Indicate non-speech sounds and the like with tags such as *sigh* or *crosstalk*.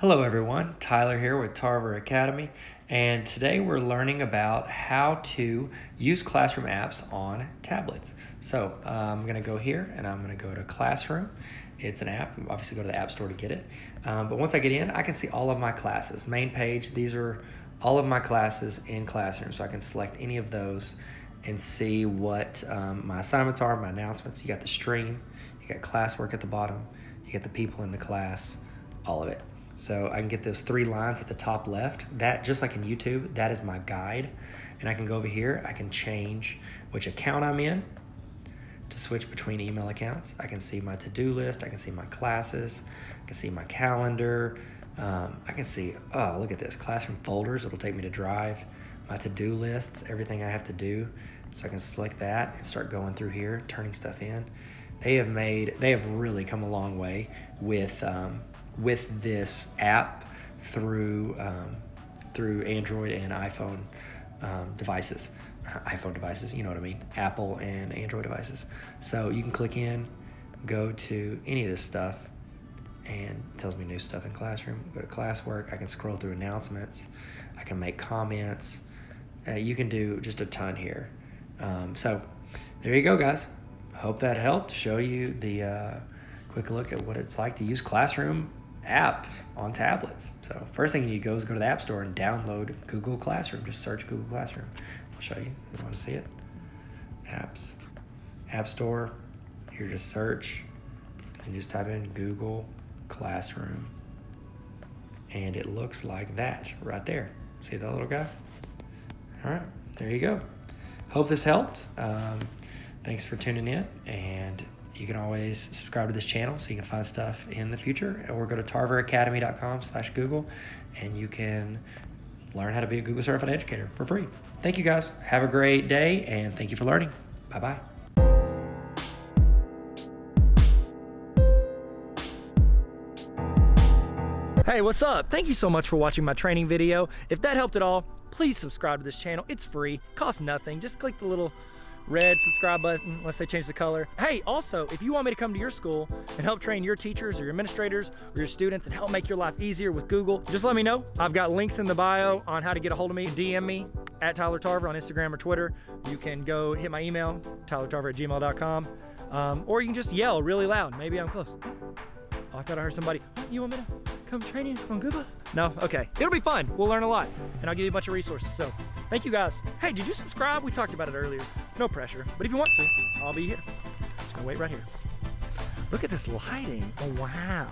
Hello everyone, Tyler here with Tarver Academy and today we're learning about how to use classroom apps on tablets. So uh, I'm going to go here and I'm going to go to Classroom. It's an app, obviously go to the App Store to get it. Um, but once I get in, I can see all of my classes. Main page, these are all of my classes in Classroom. So I can select any of those and see what um, my assignments are, my announcements. You got the stream, you got classwork at the bottom, you got the people in the class, all of it. So I can get those three lines at the top left. That, just like in YouTube, that is my guide. And I can go over here, I can change which account I'm in to switch between email accounts. I can see my to-do list, I can see my classes, I can see my calendar. Um, I can see, oh, look at this, classroom folders, it'll take me to Drive, my to-do lists, everything I have to do. So I can select that and start going through here, turning stuff in. They have made, they have really come a long way with um, with this app through um, through Android and iPhone um, devices, *laughs* iPhone devices. You know what I mean? Apple and Android devices. So you can click in, go to any of this stuff, and tells me new stuff in classroom. Go to classwork. I can scroll through announcements. I can make comments. Uh, you can do just a ton here. Um, so there you go, guys. Hope that helped show you the uh, quick look at what it's like to use Classroom apps on tablets. So first thing you need to go is go to the App Store and download Google Classroom. Just search Google Classroom. I'll show you. You want to see it? Apps, App Store. Here, just search and just type in Google Classroom, and it looks like that right there. See that little guy? All right, there you go. Hope this helped. Um, thanks for tuning in and you can always subscribe to this channel so you can find stuff in the future or go to tarveracademy.com slash google and you can learn how to be a google certified educator for free thank you guys have a great day and thank you for learning bye bye Hey, what's up? Thank you so much for watching my training video. If that helped at all, please subscribe to this channel. It's free, costs nothing. Just click the little red subscribe button unless they change the color. Hey, also, if you want me to come to your school and help train your teachers or your administrators or your students and help make your life easier with Google, just let me know. I've got links in the bio on how to get a hold of me. DM me at Tyler Tarver on Instagram or Twitter. You can go hit my email, tylertarver at gmail.com, um, or you can just yell really loud. Maybe I'm close. Oh, I thought I heard somebody. You want me to come train you on Google? No? Okay. It'll be fun. We'll learn a lot. And I'll give you a bunch of resources. So thank you guys. Hey, did you subscribe? We talked about it earlier. No pressure. But if you want to, I'll be here. Just gonna wait right here. Look at this lighting. Oh, wow.